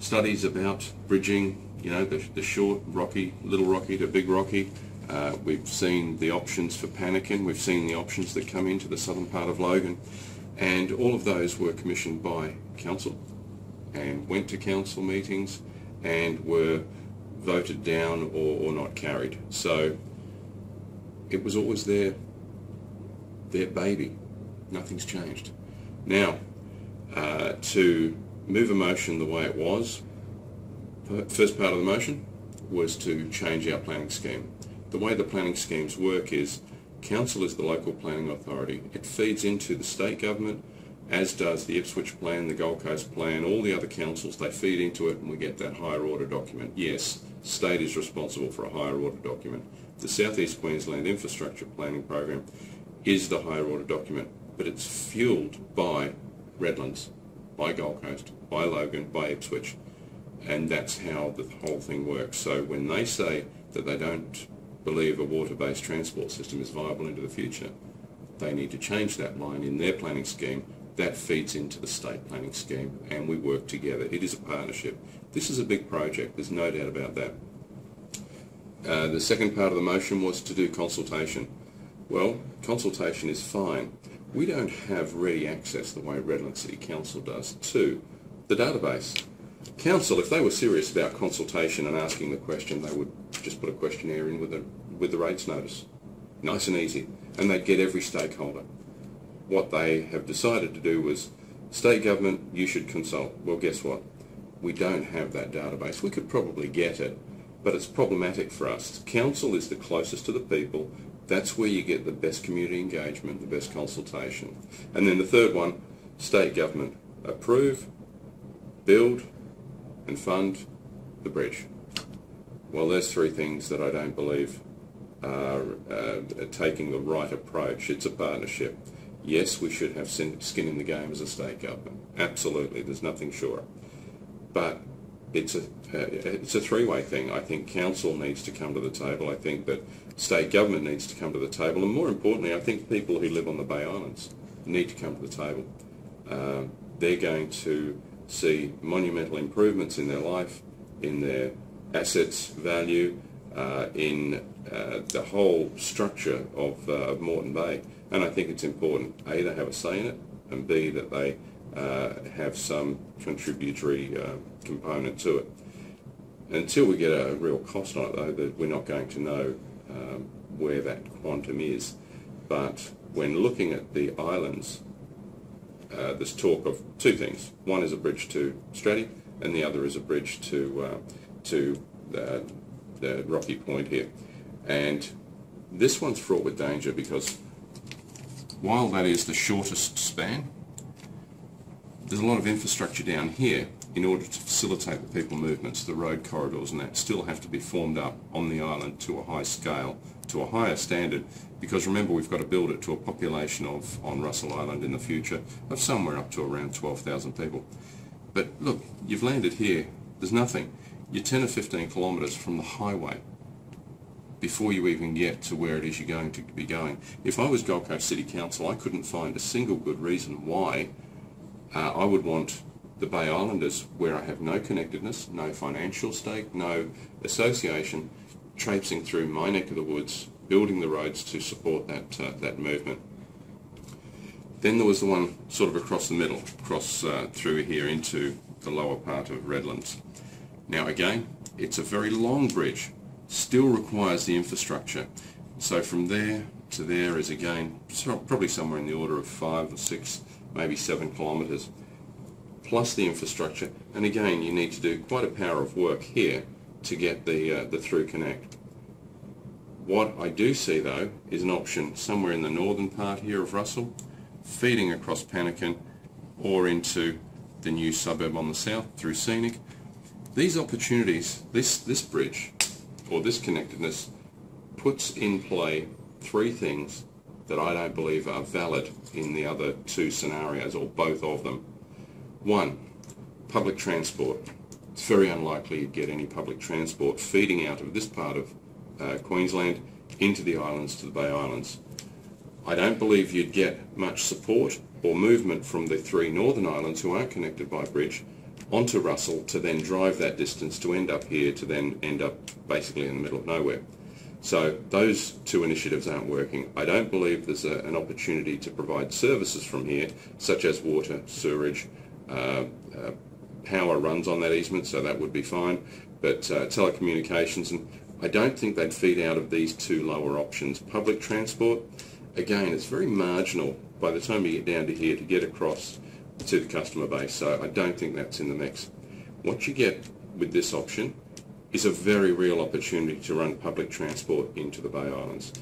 studies about bridging, you know, the, the short Rocky, Little Rocky to Big Rocky. Uh, we've seen the options for Pannikin. We've seen the options that come into the southern part of Logan. And all of those were commissioned by council and went to council meetings and were voted down or, or not carried. So it was always their, their baby. Nothing's changed. Now, uh, to move a motion the way it was, first part of the motion was to change our planning scheme. The way the planning schemes work is council is the local planning authority. It feeds into the state government, as does the Ipswich plan, the Gold Coast plan, all the other councils, they feed into it and we get that higher order document. Yes, state is responsible for a higher order document. The South East Queensland Infrastructure Planning Program is the higher order document, but it's fueled by Redlands, by Gold Coast, by Logan, by Ipswich. And that's how the whole thing works. So when they say that they don't believe a water-based transport system is viable into the future, they need to change that line in their planning scheme. That feeds into the state planning scheme and we work together. It is a partnership. This is a big project, there's no doubt about that. Uh, the second part of the motion was to do consultation. Well, consultation is fine. We don't have ready access the way Redland City Council does to the database. Council, if they were serious about consultation and asking the question, they would just put a questionnaire in with, a, with the rates notice. Nice and easy. And they'd get every stakeholder. What they have decided to do was, state government, you should consult. Well, guess what? We don't have that database. We could probably get it, but it's problematic for us. Council is the closest to the people. That's where you get the best community engagement, the best consultation. And then the third one, state government. Approve, build, and fund the bridge. Well, there's three things that I don't believe are uh, taking the right approach. It's a partnership. Yes, we should have skin in the game as a state government. Absolutely, there's nothing sure. But it's a uh, it's a three-way thing. I think council needs to come to the table. I think that state government needs to come to the table, and more importantly, I think people who live on the Bay Islands need to come to the table. Uh, they're going to see monumental improvements in their life, in their assets value, uh, in uh, the whole structure of, uh, of Moreton Bay. And I think it's important, A, they have a say in it, and B, that they have some contributory uh, component to it. Until we get a real cost on it, though, that we're not going to know um, where that quantum is. But when looking at the islands, uh, there's talk of two things. One is a bridge to Straddie, and the other is a bridge to uh, to the, the Rocky Point here. And this one's fraught with danger because while that is the shortest span, there's a lot of infrastructure down here in order to facilitate the people movements, the road corridors and that still have to be formed up on the island to a high scale, to a higher standard, because remember we've got to build it to a population of, on Russell Island in the future, of somewhere up to around 12,000 people. But look, you've landed here, there's nothing. You're 10 or 15 kilometres from the highway before you even get to where it is you're going to be going. If I was Gold Coast City Council, I couldn't find a single good reason why uh, I would want the Bay Islanders, where I have no connectedness, no financial stake, no association, traipsing through my neck of the woods, building the roads to support that, uh, that movement. Then there was the one sort of across the middle, across uh, through here into the lower part of Redlands. Now again, it's a very long bridge, still requires the infrastructure. So from there to there is again probably somewhere in the order of five or six, maybe seven kilometres plus the infrastructure. And again, you need to do quite a power of work here to get the, uh, the through connect. What I do see though is an option somewhere in the northern part here of Russell, feeding across Pannikin or into the new suburb on the south through Scenic. These opportunities, this, this bridge or this connectedness puts in play three things that I don't believe are valid in the other two scenarios or both of them. One, public transport. It's very unlikely you'd get any public transport feeding out of this part of uh, Queensland into the islands to the Bay Islands. I don't believe you'd get much support or movement from the three northern islands who aren't connected by bridge onto Russell to then drive that distance to end up here to then end up basically in the middle of nowhere. So those two initiatives aren't working. I don't believe there's a, an opportunity to provide services from here, such as water, sewerage, uh, uh, power runs on that easement, so that would be fine. But uh, telecommunications, and I don't think they'd feed out of these two lower options. Public transport, again, it's very marginal by the time you get down to here to get across to the customer base. So I don't think that's in the mix. What you get with this option is a very real opportunity to run public transport into the Bay Islands.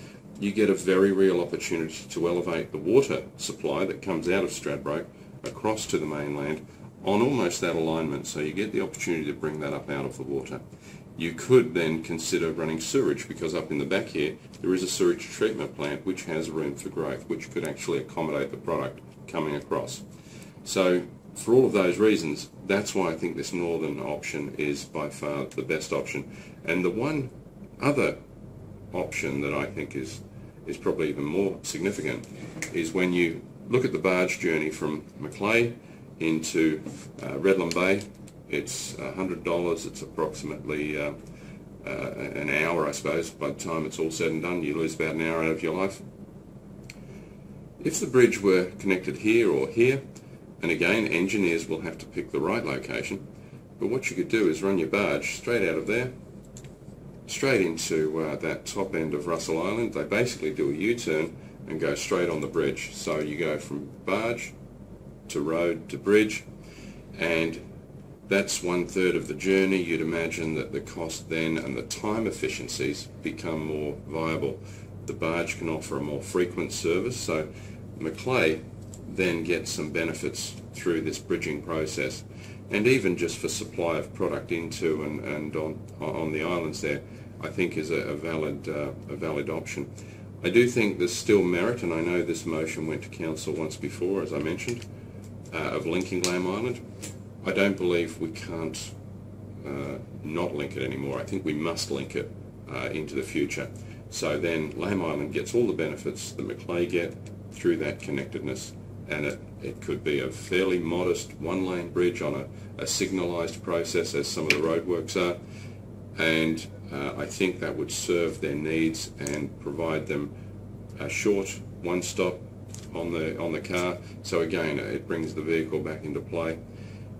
You get a very real opportunity to elevate the water supply that comes out of Stradbroke across to the mainland on almost that alignment, so you get the opportunity to bring that up out of the water. You could then consider running sewage because up in the back here there is a sewage treatment plant which has room for growth, which could actually accommodate the product coming across. So for all of those reasons, that's why I think this northern option is by far the best option. And the one other option that I think is is probably even more significant is when you look at the barge journey from Macleay into uh, Redland Bay. It's $100. It's approximately uh, uh, an hour, I suppose. By the time it's all said and done, you lose about an hour out of your life. If the bridge were connected here or here, and again, engineers will have to pick the right location. But what you could do is run your barge straight out of there, straight into uh, that top end of Russell Island. They basically do a U-turn and go straight on the bridge. So you go from barge to road to bridge, and that's one third of the journey. You'd imagine that the cost then and the time efficiencies become more viable. The barge can offer a more frequent service, so Macleay then get some benefits through this bridging process and even just for supply of product into and, and on, on the islands there I think is a, a valid uh, a valid option. I do think there's still merit and I know this motion went to council once before as I mentioned uh, of linking Lamb Island. I don't believe we can't uh, not link it anymore. I think we must link it uh, into the future. So then Lamb Island gets all the benefits that Macleay get through that connectedness and it, it could be a fairly modest one-lane bridge on a, a signalised process as some of the roadworks are. And uh, I think that would serve their needs and provide them a short one-stop on the on the car. So again it brings the vehicle back into play.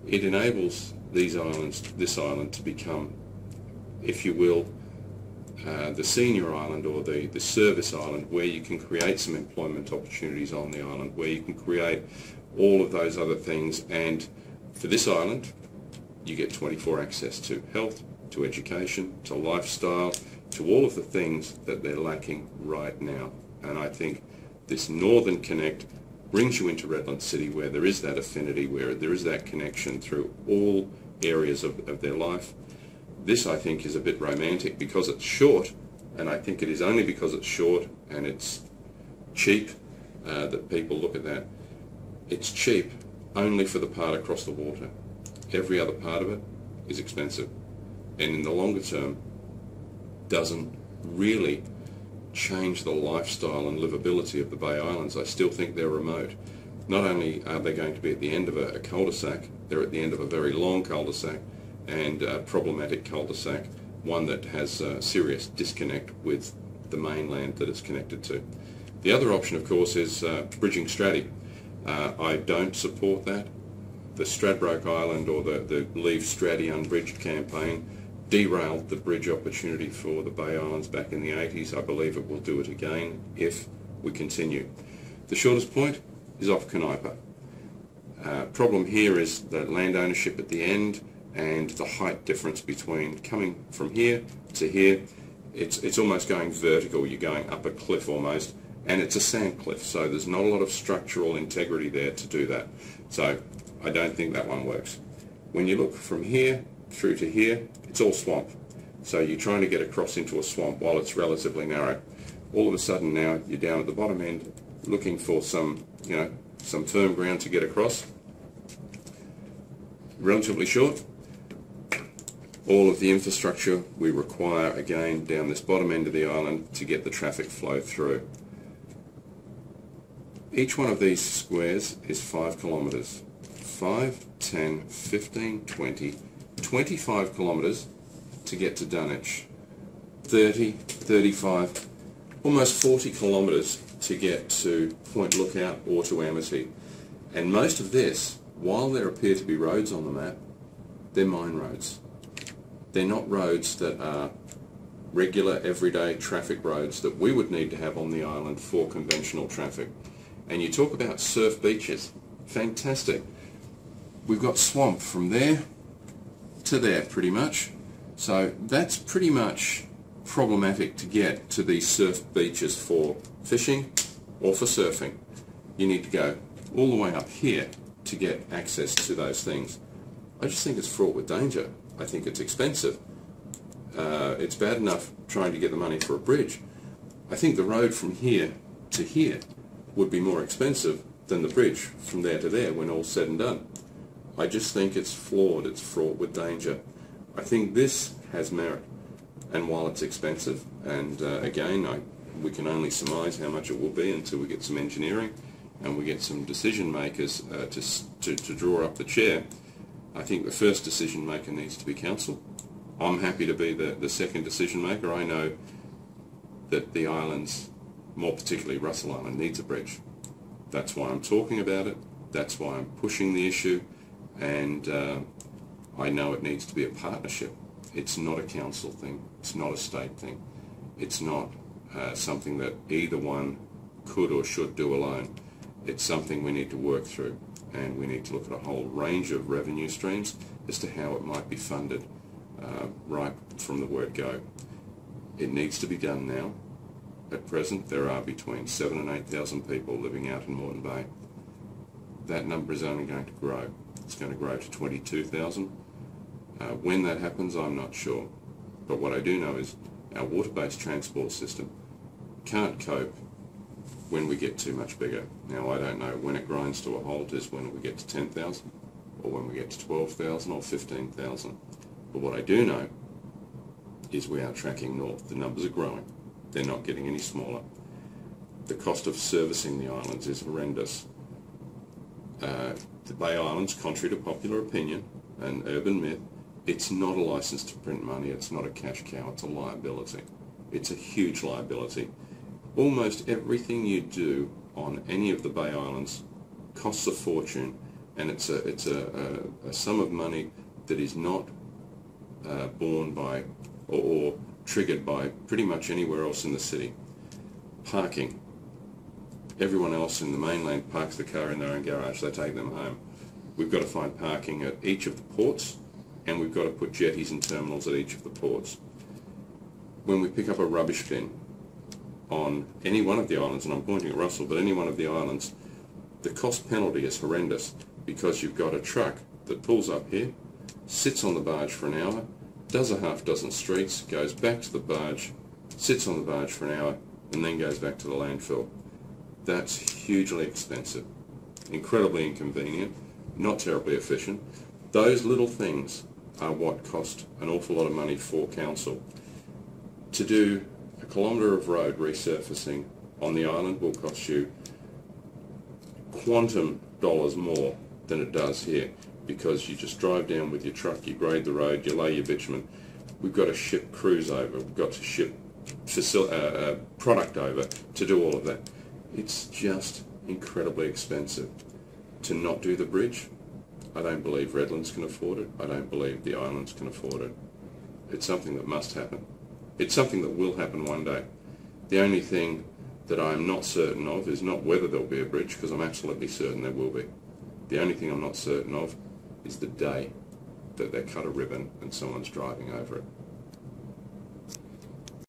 It enables these islands this island to become if you will uh, the senior island or the, the service island where you can create some employment opportunities on the island, where you can create all of those other things. And for this island, you get 24 access to health, to education, to lifestyle, to all of the things that they're lacking right now. And I think this Northern Connect brings you into Redland City where there is that affinity, where there is that connection through all areas of, of their life. This, I think, is a bit romantic because it's short, and I think it is only because it's short and it's cheap uh, that people look at that. It's cheap only for the part across the water. Every other part of it is expensive. And in the longer term, doesn't really change the lifestyle and livability of the Bay Islands. I still think they're remote. Not only are they going to be at the end of a, a cul-de-sac, they're at the end of a very long cul-de-sac and a problematic cul-de-sac, one that has a serious disconnect with the mainland that it's connected to. The other option, of course, is uh, bridging Straddie. Uh, I don't support that. The Stradbroke Island or the, the Leave Straddie Unbridged campaign derailed the bridge opportunity for the Bay Islands back in the 80s. I believe it will do it again if we continue. The shortest point is off Canaipa. Uh, problem here is that land ownership at the end and the height difference between coming from here to here, it's, it's almost going vertical. You're going up a cliff almost, and it's a sand cliff, so there's not a lot of structural integrity there to do that. So I don't think that one works. When you look from here through to here, it's all swamp. So you're trying to get across into a swamp while it's relatively narrow. All of a sudden now you're down at the bottom end looking for some, you know, some firm ground to get across. Relatively short, all of the infrastructure we require again down this bottom end of the island to get the traffic flow through. Each one of these squares is five kilometres. 5, 10, 15, 20, 25 kilometres to get to Dunwich. 30, 35, almost 40 kilometres to get to Point Lookout or to Amity. And most of this, while there appear to be roads on the map, they're mine roads. They're not roads that are regular everyday traffic roads that we would need to have on the island for conventional traffic. And you talk about surf beaches. Fantastic. We've got swamp from there to there pretty much. So that's pretty much problematic to get to these surf beaches for fishing or for surfing. You need to go all the way up here to get access to those things. I just think it's fraught with danger. I think it's expensive. Uh, it's bad enough trying to get the money for a bridge. I think the road from here to here would be more expensive than the bridge from there to there when all's said and done. I just think it's flawed, it's fraught with danger. I think this has merit, and while it's expensive, and uh, again, I, we can only surmise how much it will be until we get some engineering and we get some decision makers uh, to, to, to draw up the chair, I think the first decision maker needs to be council. I'm happy to be the, the second decision maker. I know that the islands, more particularly Russell Island, needs a bridge. That's why I'm talking about it. That's why I'm pushing the issue. And uh, I know it needs to be a partnership. It's not a council thing. It's not a state thing. It's not uh, something that either one could or should do alone. It's something we need to work through and we need to look at a whole range of revenue streams as to how it might be funded uh, right from the word go. It needs to be done now. At present, there are between seven and 8,000 people living out in Moreton Bay. That number is only going to grow. It's going to grow to 22,000. Uh, when that happens, I'm not sure. But what I do know is our water-based transport system can't cope when we get too much bigger. Now, I don't know when it grinds to a halt is when we get to 10,000 or when we get to 12,000 or 15,000. But what I do know is we are tracking north. The numbers are growing. They're not getting any smaller. The cost of servicing the islands is horrendous. Uh, the Bay Islands, contrary to popular opinion and urban myth, it's not a license to print money. It's not a cash cow. It's a liability. It's a huge liability. Almost everything you do on any of the Bay Islands costs a fortune, and it's a it's a, a, a sum of money that is not uh, borne by or, or triggered by pretty much anywhere else in the city. Parking. Everyone else in the mainland parks the car in their own garage. They take them home. We've got to find parking at each of the ports and we've got to put jetties and terminals at each of the ports. When we pick up a rubbish bin on any one of the islands, and I'm pointing at Russell, but any one of the islands, the cost penalty is horrendous because you've got a truck that pulls up here, sits on the barge for an hour, does a half dozen streets, goes back to the barge, sits on the barge for an hour, and then goes back to the landfill. That's hugely expensive, incredibly inconvenient, not terribly efficient. Those little things are what cost an awful lot of money for council. To do kilometre of road resurfacing on the island will cost you quantum dollars more than it does here because you just drive down with your truck, you grade the road, you lay your bitumen. We've got to ship crews over, we've got to ship uh, uh, product over to do all of that. It's just incredibly expensive to not do the bridge. I don't believe Redlands can afford it. I don't believe the islands can afford it. It's something that must happen. It's something that will happen one day. The only thing that I'm not certain of is not whether there'll be a bridge, because I'm absolutely certain there will be. The only thing I'm not certain of is the day that they cut a ribbon and someone's driving over it.